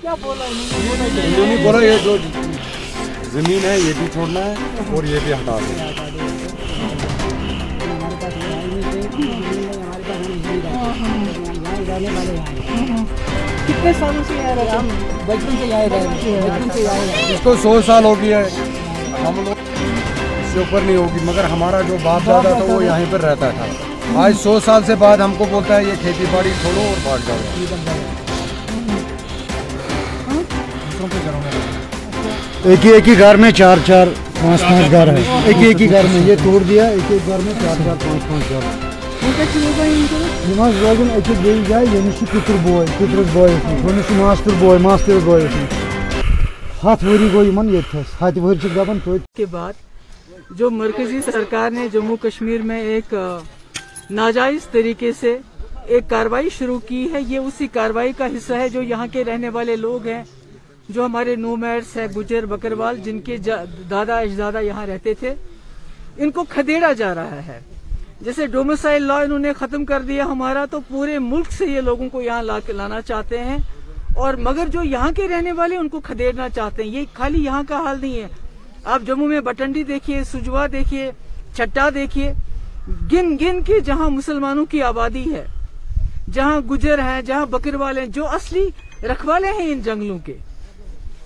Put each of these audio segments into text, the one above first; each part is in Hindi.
क्या बोला इन्होंने बोला ये जो ज़मीन है ये भी छोड़ना है और ये भी हटा देना कितने सालों से यहाँ हम बचपन से यहाँ रहे बचपन से यहाँ रहे इसको सौ साल हो गया है। हम लोग इससे ऊपर नहीं होगी मगर हमारा जो बाप दादा था वो यहीं पर रहता था। आज सौ साल से बाद हमको बोलता है ये खेती बाड़ी छोड़ो और भाग जाओ। एक ही एक ही घर में चार चार पाँच पाँच घर है। एक ही एक ही घर में ये तोड़ दिया एक एक घर में चार चार पाँच पाँच घर। हथ वरी हथ वरी तो के बाद जो मरकजी सरकार ने जम्मू कश्मीर में एक नाजायज तरीके से एक कार्रवाई शुरू की है ये उसी कार्रवाई का हिस्सा है जो यहाँ के रहने वाले लोग हैं। जो हमारे नोमैड्स है, गुजर, बकरवाल, जिनके दादा अजदादा यहाँ रहते थे, इनको खदेड़ा जा रहा है। जैसे डोमिसाइल लॉ इन्होंने खत्म कर दिया हमारा तो पूरे मुल्क से ये लोगों को यहाँ ला, लाना चाहते हैं। और मगर जो यहाँ के रहने वाले उनको खदेड़ना चाहते हैं, ये खाली यहाँ का हाल नहीं है। आप जम्मू में बटंडी देखिए, सुजवा देखिए, चट्टा देखिए गिन गिन के जहाँ मुसलमानों की आबादी है, जहाँ गुजर हैं, जहाँ बकरवाल हैं, जो असली रखवाले हैं इन जंगलों के।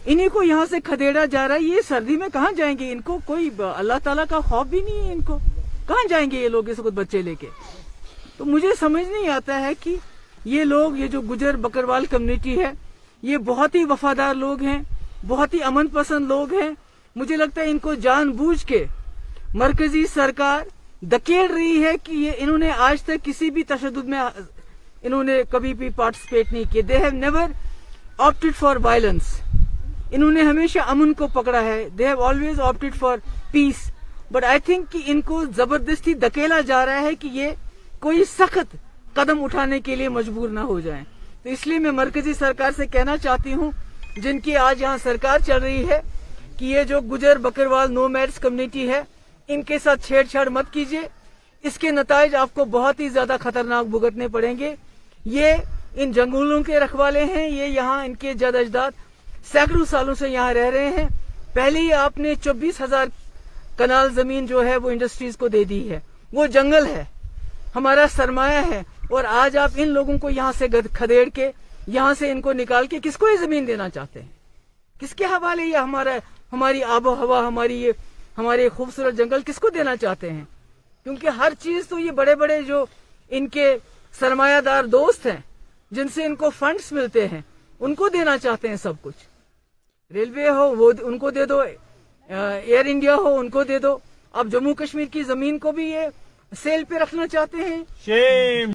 इन्हीं को यहाँ से खदेड़ा जा रहा है। ये सर्दी में कहाँ जाएँगे? इनको कोई अल्लाह ताला का खौफ भी नहीं है इनको? कहाँ जाएँगे ये लोग, इस वक्त बच्चे लेके? तो मुझे समझ नहीं आता है कि ये लोग, ये जो गुजर बकरवाल कम्युनिटी है, ये बहुत ही वफादार लोग हैं, बहुत ही अमन पसंद लोग हैं। मुझे लगता है इनको जानबूझ के मरकजी सरकार धकेल रही है कि ये इन्होंने आज तक किसी भी तशद में, इन्होंने कभी भी पार्टिसिपेट नहीं किया they have never opted for violence इन्होंने हमेशा अमन को पकड़ा है। They have always opted for peace but I think कि इनको ज़बरदस्ती धकेला जा रहा है कि ये कोई सख्त कदम उठाने के लिए मजबूर ना हो जाएँ। तो इसलिए मैं मरकजी सरकार से कहना चाहती हूँ, जिनकी आज यहाँ सरकार चल रही है, कि ये जो गुजर बकरवाल नो मैट्स कम्युनिटी है, इनके साथ छेड़छाड़ मत कीजिए। इसके नतज आपको बहुत ही ज़्यादा खतरनाक भुगतने पड़ेंगे। ये इन जंगलों के रखवाले हैं, ये यहाँ इनके जद अजदाद सैकड़ों सालों से यहाँ रह रहे हैं। पहले ही आपने चौबीस हज़ार कनाल ज़मीन जो है वो इंडस्ट्रीज़ को दे दी है। वो जंगल है, हमारा सरमाया है, और आज आप इन लोगों को यहाँ से खदेड़ के, यहाँ से इनको निकाल के किसको ये ज़मीन देना चाहते हैं? किसके हवाले ये हमारा, हमारी आबो हवा हमारी ये, हमारे खूबसूरत जंगल किसको देना चाहते हैं? क्योंकि हर चीज़ तो ये बड़े बड़े जो इनके सरमायादार दोस्त हैं, जिनसे इनको फंड्स मिलते हैं, उनको देना चाहते हैं सब कुछ। रेलवे हो, वो उनको दे दो एयर इंडिया हो, उनको दे दो। अब जम्मू कश्मीर की ज़मीन को भी ये सेल पे रखना चाहते हैं।